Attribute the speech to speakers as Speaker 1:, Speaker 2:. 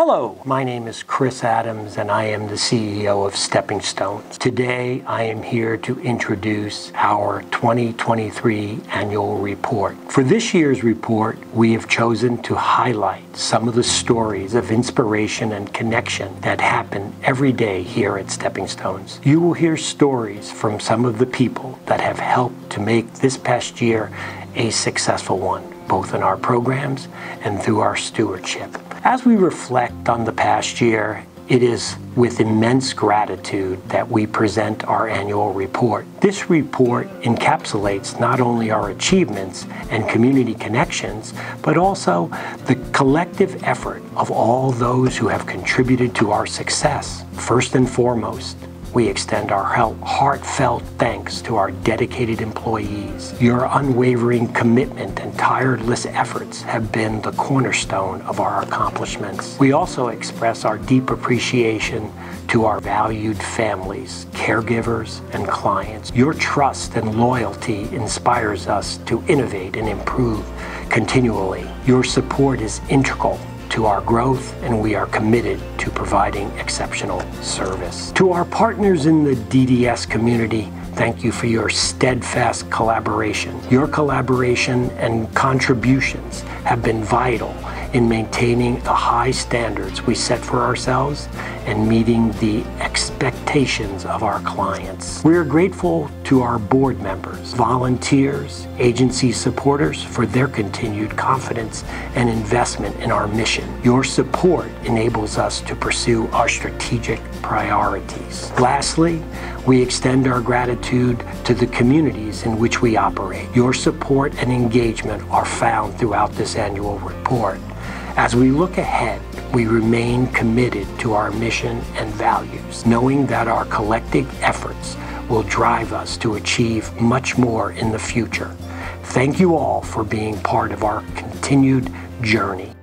Speaker 1: Hello, my name is Chris Adams and I am the CEO of Stepping Stones. Today I am here to introduce our 2023 annual report. For this year's report, we have chosen to highlight some of the stories of inspiration and connection that happen every day here at Stepping Stones. You will hear stories from some of the people that have helped to make this past year a successful one, both in our programs and through our stewardship. As we reflect on the past year, it is with immense gratitude that we present our annual report. This report encapsulates not only our achievements and community connections, but also the collective effort of all those who have contributed to our success. First and foremost, we extend our heartfelt thanks to our dedicated employees. Your unwavering commitment and tireless efforts have been the cornerstone of our accomplishments. We also express our deep appreciation to our valued families, caregivers, and clients. Your trust and loyalty inspires us to innovate and improve continually. Your support is integral to our growth, and we are committed to providing exceptional service. To our partners in the DDS community, thank you for your steadfast collaboration. Your collaboration and contributions have been vital in maintaining the high standards we set for ourselves and meeting the expectations of our clients. We are grateful to our board members, volunteers, agency supporters for their continued confidence and investment in our mission. Your support enables us to pursue our strategic priorities. Lastly, we extend our gratitude to the communities in which we operate. Your support and engagement are found throughout this annual report. As we look ahead, we remain committed to our mission and values, knowing that our collective efforts will drive us to achieve much more in the future. Thank you all for being part of our continued journey.